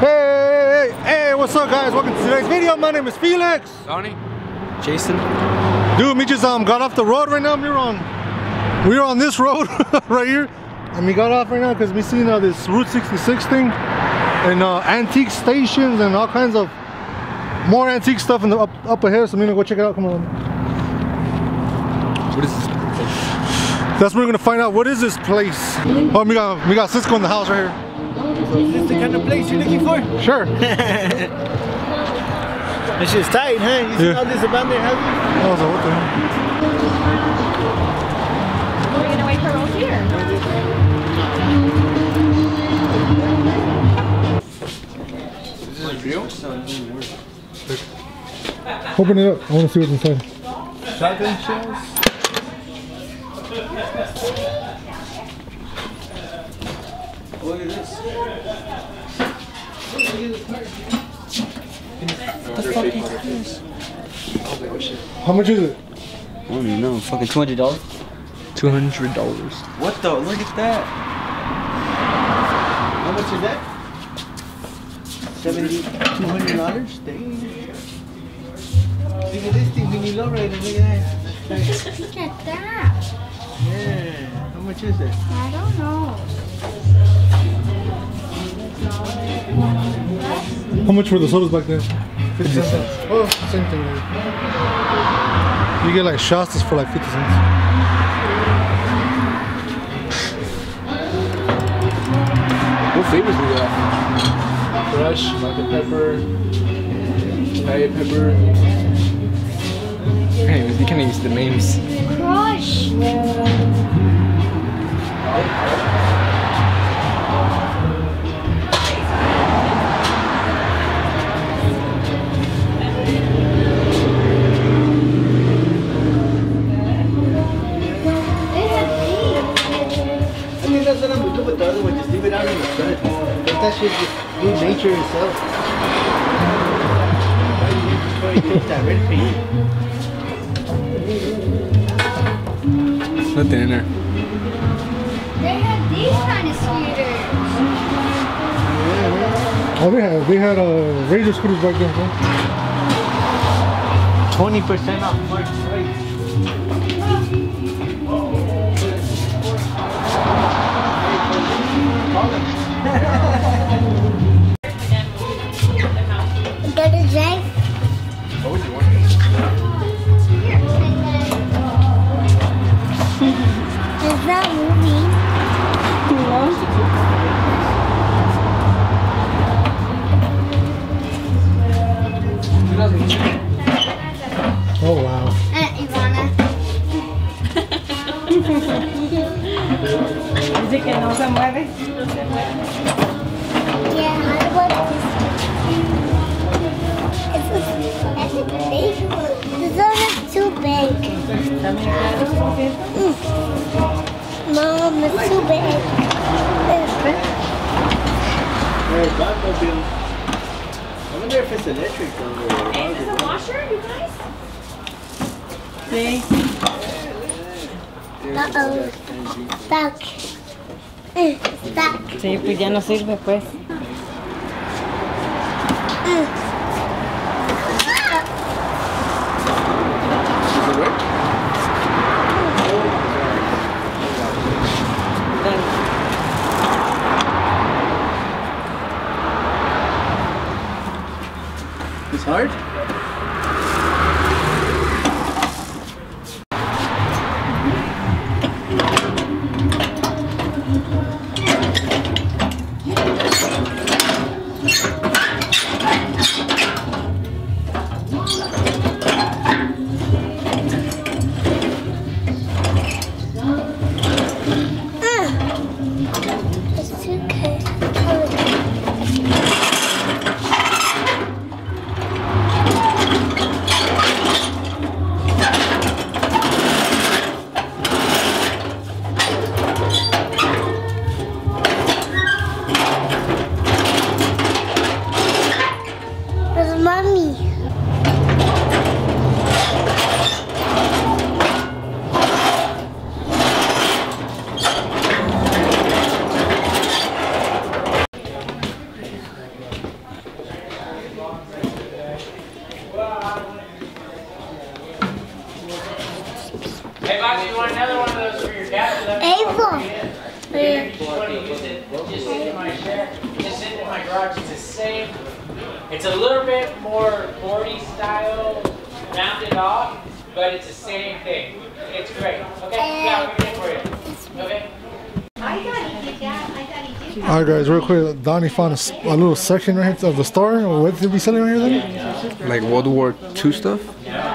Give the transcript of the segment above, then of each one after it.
Hey, hey, hey, what's up guys? Welcome to today's video. My name is Felix. Donnie? Jason? Dude, we just um got off the road right now. We're on we're on this road right here. And we got off right now because we seen uh, this Route 66 thing and uh, antique stations and all kinds of more antique stuff in the up, up ahead. So I'm gonna go check it out. Come on. What is this? That's where we're gonna find out what is this place. Oh, we got we got Cisco in the house right here. Is this the kind of place you're looking for? Sure. This shit's tight, huh? You see Yeah. all this abandoned houses? Oh, I was like, what the hell? We're gonna wait for Rose here. Is this real? Open it up. I want to see what's inside. Shotgun shells? How much is it? I don't even know. Fucking two hundred dollars. Two hundred dollars. What the? Look at that. How much is that? Seventy, two hundred dollars? Dang. Look at this thing, mini lowrider, look at that. Look at that. Yeah. How much is it? I don't know. How much were the sodas back then? 50 cents. Oh, same thing. man. You get like Shastas for like 50 cents. What flavors do they have? Fresh, Dr. Pepper, Diet Pepper. Hey, you can't use the names. Crush. That's what I'm gonna do with the other one. Just leave it out in the sun. Let that shit just do nature itself. You take that red paint. Nothing in there. They have these kind of scooters. Oh, they had they had uh, razor scooters back then. Huh? 20% off March price. Yeah. Mom, it's too big. Hey. I wonder if it's electric though. Is this a washer, you guys? Uh-oh. Stuck. Stuck. Sí, pues ya no sirve, pues. Does it work? It's hard? Too Hey, Bobby, you want another one of those for your dad? Ava. Just sit in my garage. It's the same it's a little bit more boardy style, rounded off, but it's the same thing. It's great. Okay, yeah, we're gonna for you. Okay. I thought he did that. I thought he did. All right, guys, real quick. Donnie found a little section right here of the store. What did we selling right here? Then? Like World War II stuff?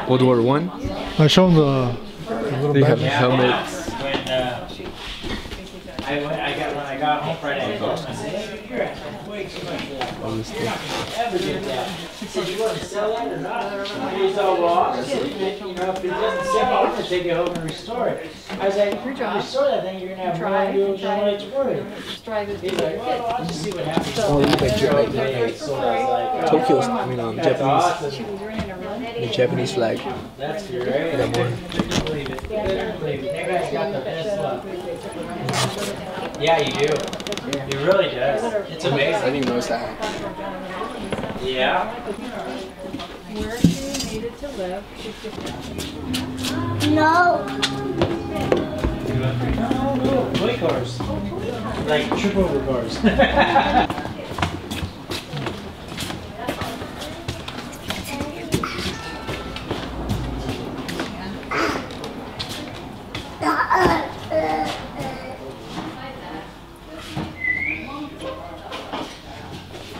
World War One? I showed him the, the little They have helmets. Gonna take it home and restore it." I was like, "If you restore that thing, you're gonna have more to do than what it's worth." He's like, "Well, I'll just see what happens." Oh, look like Sure, Japan. okay, so I was like, Tokyo's, I mean, um, Japanese, the Japanese flag. That's great. I got more. Couldn't believe it. Couldn't believe it. That guy's got the best luck. Yeah, you do. He really does. It's amazing. I amazing. didn't even notice that. Yeah. Where she needed to live. No. Oh, toy cars. Like trip over cars.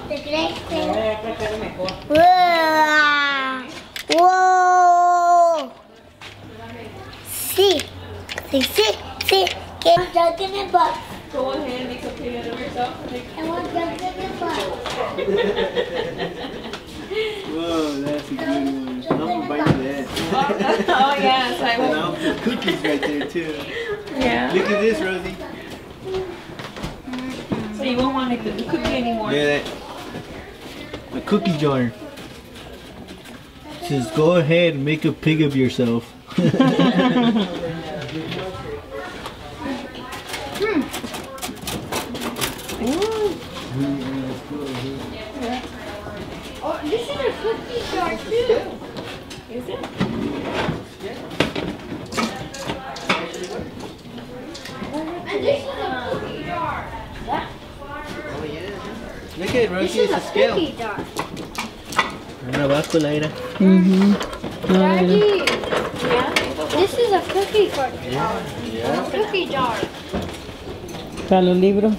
The great thing. Whoa. Whoa. See. See, see, see. Get dug in the butt. Go ahead and make a pig of yourself. I want dug in the butt. Whoa, that's a good one. I'm gonna bite that. oh yes, I will. And will. I'll put cookies right there too. Yeah. Look at this, Rosie. So you won't want to make the cookie anymore. Yeah, that. A cookie jar. Says go ahead and make a pig of yourself. Oh, this is a cookie jar too. Is it? And this is a cookie jar. Look at This Rosie, is it's a a scale. cookie jar. Una basculera. Daddy. Yeah. This is a cookie. Yeah. Cookie jar. Para los libros.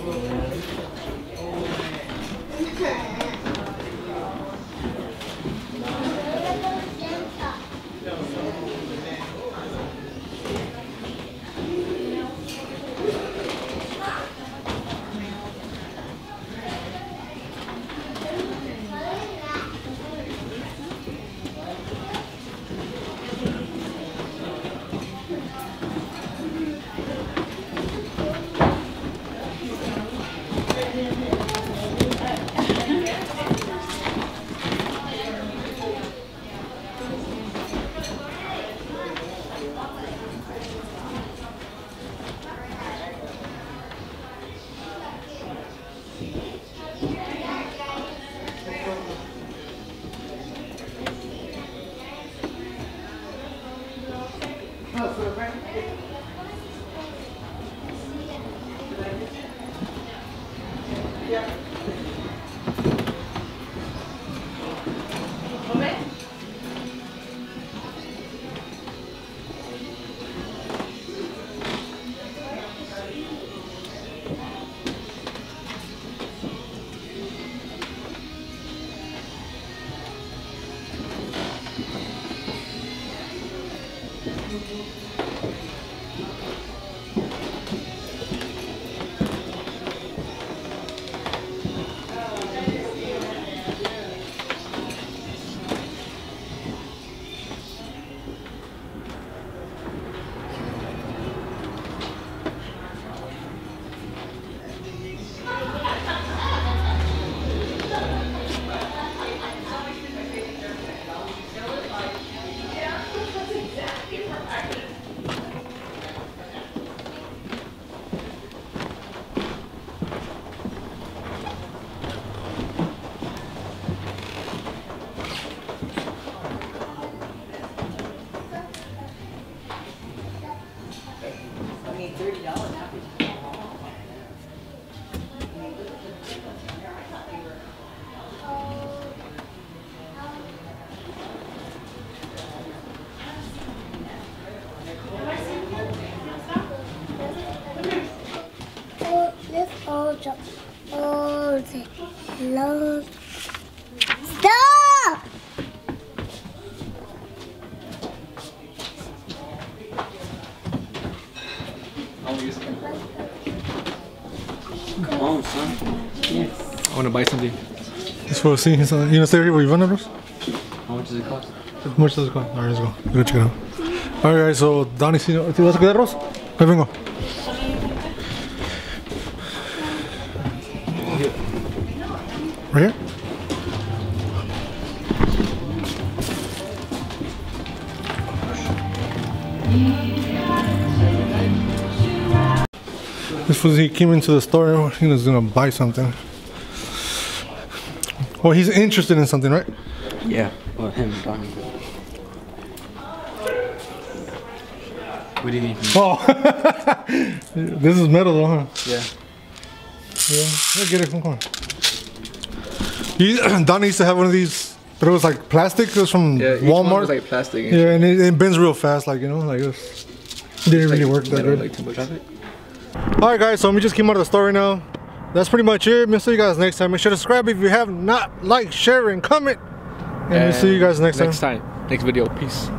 Obrigado. Mucho. Oh, sí. Lo- Stop! Come on, son. I want to buy something. This for seeing his, uh, you know, stay here where you run it, bros? How much does it cost? How much does it cost? Alright, let's go. Let's go check it out. Alright, guys, so Donnie, ¿sí, ¿te vas a quedar, Ros? Ahí vengo. Right here? This was he came into the store. He was gonna buy something. Well, he's interested in something, right? Yeah. Well, him, Donnie. What do you need? Oh, this is metal though, huh? Yeah. Yeah, yeah get it from corn. He, Donnie used to have one of these, but it was like plastic. It was from Yeah, Walmart. was like plastic. yeah, and it, it bends real fast, like you know, like it was, didn't really work that good. like two bucks. All right, guys, so we just came out of the store right now. That's pretty much it. We'll see you guys next time. Make sure to subscribe if you have not, like, share, and comment. And we'll see you guys next time. Next time. Next video. Peace.